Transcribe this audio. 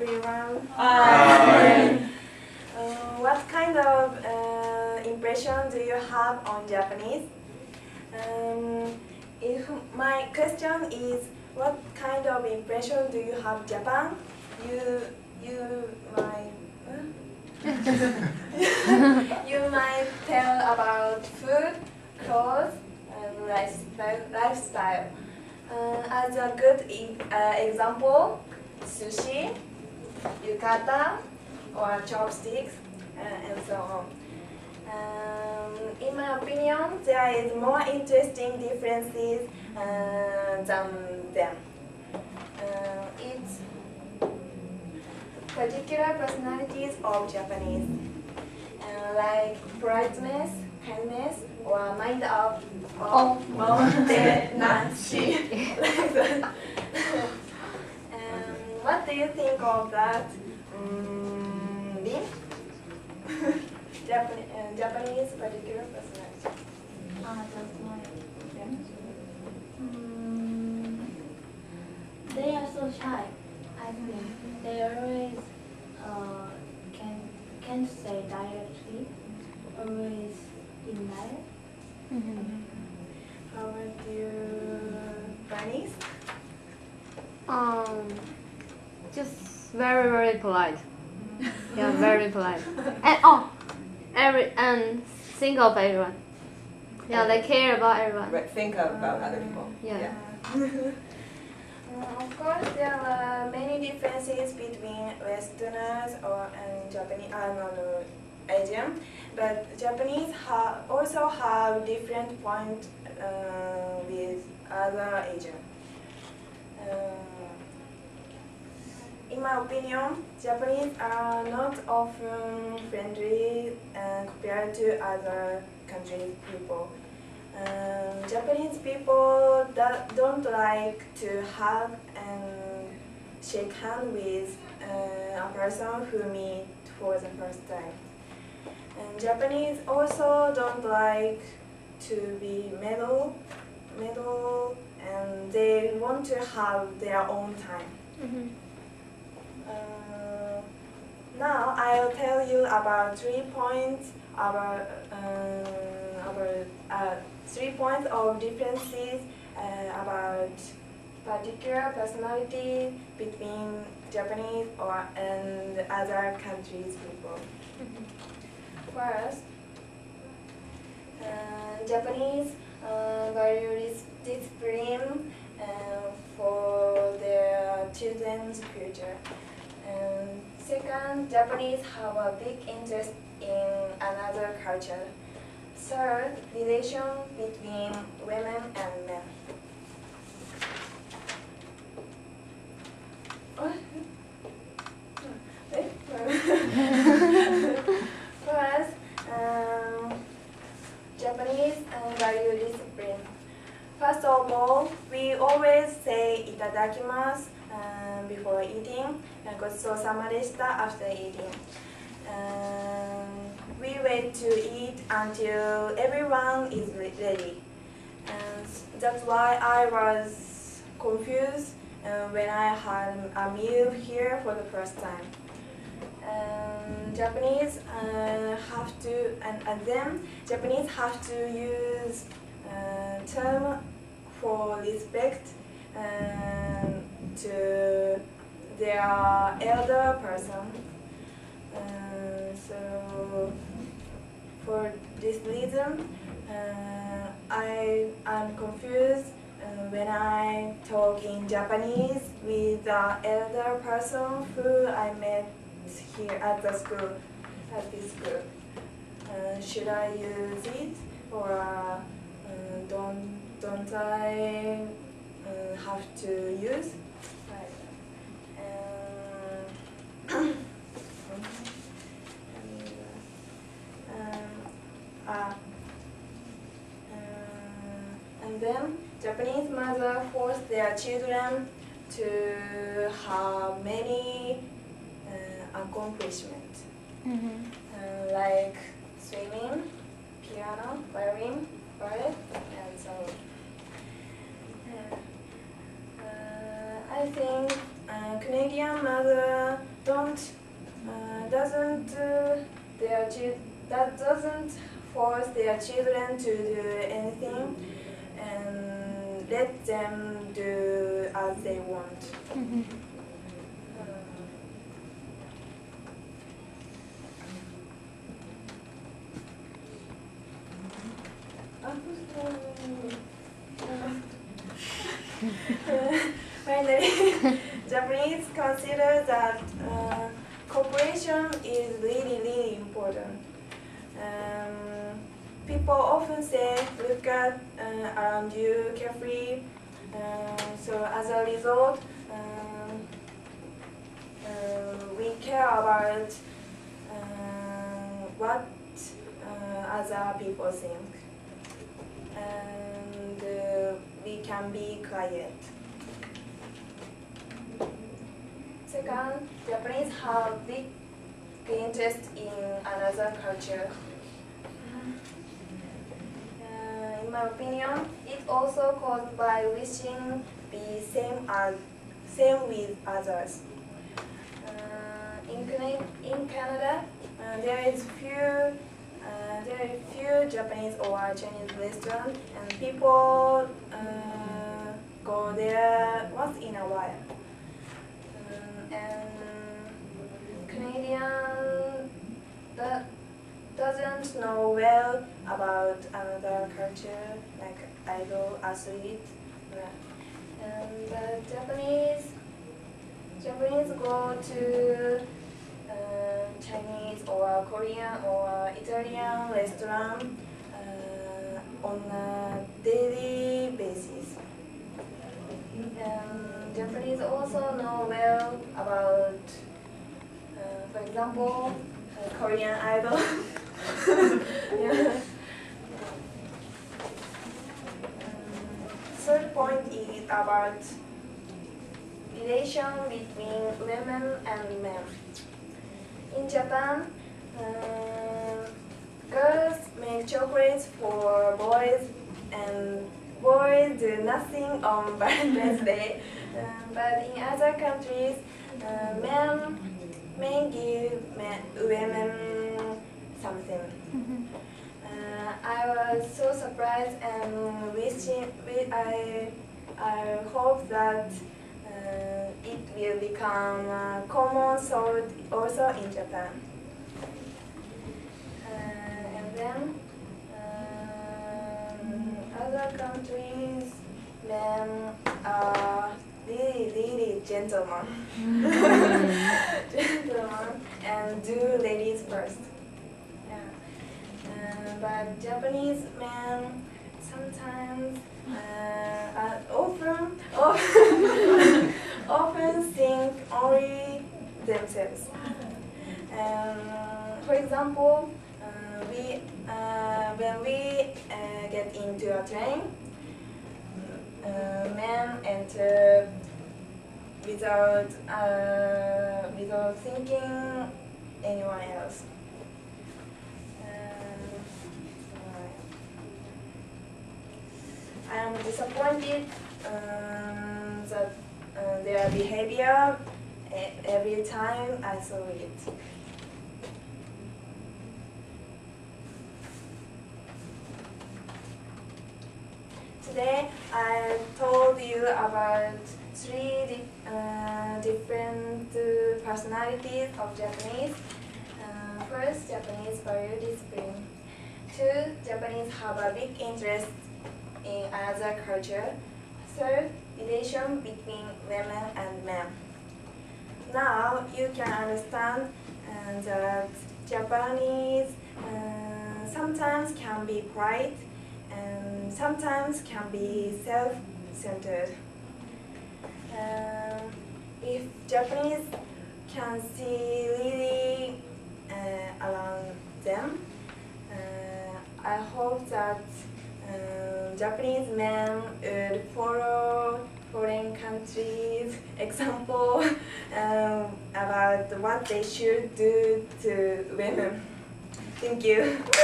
everyone. Hi. Uh, what kind of uh, impression do you have on Japanese? Um, if my question is, what kind of impression do you have Japan? You you might you might tell about food, clothes, and lifestyle. lifestyle. Uh, as a good e- uh, example, sushi, yukata, or chopsticks, uh, and so on. Um, in my opinion, there is more interesting differences uh, than them. Uh, it's particular personalities of Japanese, uh, like politeness, kindness, or mind of Oh. Nancy. like that. um, what do you think of that? Mm, Lin? Japanese, uh, Japanese particular personality. Ah, that's my friends. Mm, they are so shy. I think they always uh, can can't say directly. Always deny. How about you, Bernice? Um, just very very polite. Yeah, very polite. And oh, every and think of everyone. Yeah, they care about everyone. Right, think about other people. Yeah. Uh, of course, there are many differences between Westerners or and Japanese, uh, no, no, Asian, but Japanese ha- also have different point uh, with other Asian. Uh, in my opinion, Japanese are not often friendly uh, compared to other countries' people. Um, Japanese people that don't like to hug and shake hand with uh, a person who meet for the first time. And Japanese also don't like to be middle, middle, and they want to have their own time. Mhm. Uh, now I'll tell you about three points about uh, about uh, three points of differences uh, about particular personality between Japanese or and other countries people. First, uh, Japanese uh, value dis- discipline uh, for their children's future. And second, Japanese have a big interest in another culture. Third, relation between women and men. First, um, Japanese and value discipline. First of all, we always say itadakimasu uh, before eating. Uh, Gochisou deshita after eating. Uh, we wait to eat until everyone is ready. And that's why I was confused uh, when I had a meal here for the first time. Um, Japanese uh, have to, and, and then Japanese have to use uh, term for respect um, to their elder person. Uh, so for this reason, uh, I am confused uh, when I talk in Japanese with the elder person who I met here at the school, at this school. Uh, should I use it or uh, don't don't I uh, have to use? And Japanese mother force their children to have many uh, accomplishments uh, like swimming, piano, violin, ballet, and so on. Uh, uh, I think uh, Canadian mother don't uh, doesn't their that doesn't force their children to do anything let them do as they want. Mhm. Uh, Finally, Japanese consider that uh, cooperation is really, really important. Um, people often say, look at uh, around you carefully. Um, so as a result, um, uh, we care about um, what uh, other people think. And uh, we can be quiet. Second, Japanese have big interest in another culture. My opinion, it also caused by wishing be same as same with others. Uh, in, in Canada, uh, there is few uh, there are few Japanese or Chinese restaurants, and people uh, go there once in a while. Um, and Canadian that doesn't know well about another culture like idol athlete and the Japanese Japanese go to uh, Chinese or Korean or Italian restaurant uh, on a daily basis and Japanese also know well about, uh, for example, uh, Korean idol. yeah. Um, third point is about relation between women and men. In Japan, uh, girls make chocolates for boys and boys do nothing on Valentine's Day. Um, but in other countries, uh, men men give men, women something. Uh, I was so surprised and wishing, wi- I, I hope that uh, it will become a common thought also in Japan. Uh, and then um, other countries, men are really, really gentlemen. gentlemen and do ladies first. Yeah. Uh, but Japanese men sometimes uh, often often often think only themselves. Um, for example, uh, we uh, when we uh, get into a train, uh, men enter without uh, without thinking anyone else. I am disappointed um, that uh, their behavior every time I saw it. Today I told you about three di- uh, different uh, personalities of Japanese. Uh, first, Japanese value discipline. Two, Japanese have a big interest in another culture. Third, relation between women and men. Now you can understand uh, that Japanese uh, sometimes can be quiet and sometimes can be self-centered. Um, if Japanese can see really uh, around them, uh, I hope that Japanese men would follow foreign countries example um, about what they should do to women. Thank you.